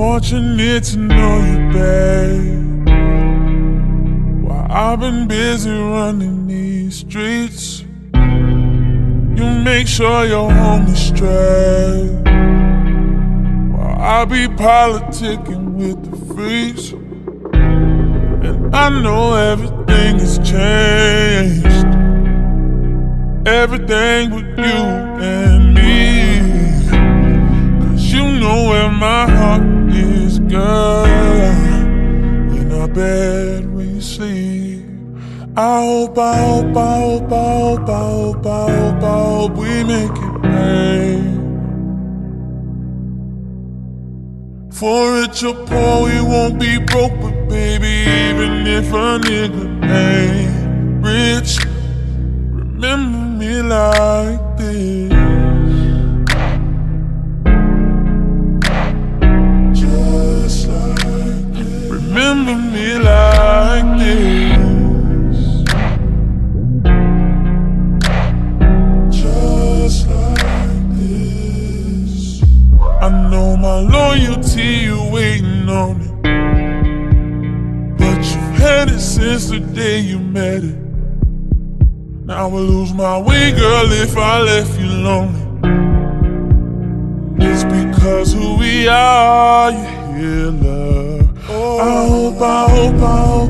Fortunate to know you, babe. While I've been busy running these streets, you make sure your home is straight. While I be politicking with the freaks, and I know everything has changed. Everything with you and me. Cause you know where my heart is, girl. When you sleep. Hope, I hope, I hope, I hope we make it right. For rich or poor, we won't be broke, but baby, even if a nigga ain't rich, remember me like know my loyalty, you waiting on it. But you've had it since the day you met it. Now I will lose my way, girl, if I left you lonely. It's because who we are, you hear love. Hope, I hope, I hope, I hope,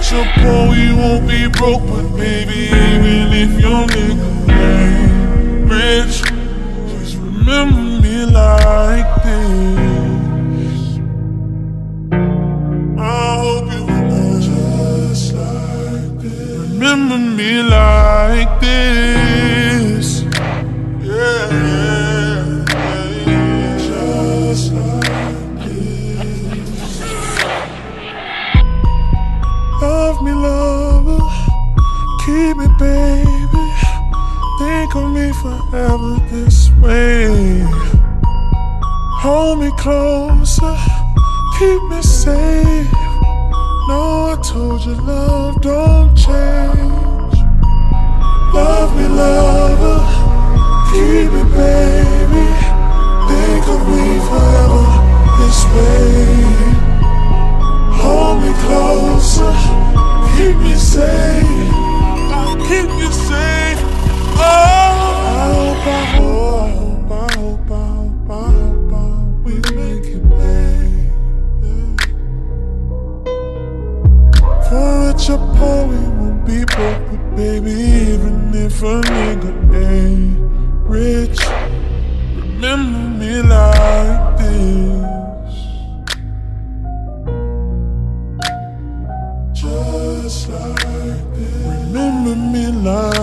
Rich or poor, we won't be broke, but baby, even if your nigga ain't rich, just remember me like this. I hope you remember just like this. Remember me like this. Me, lover. Keep me, baby. Think of me forever this way. Hold me closer. Keep me safe. No, I told you love don't change. Not your poem will be broken, baby, even if a nigga ain't rich, remember me like this. Just like this. Remember me like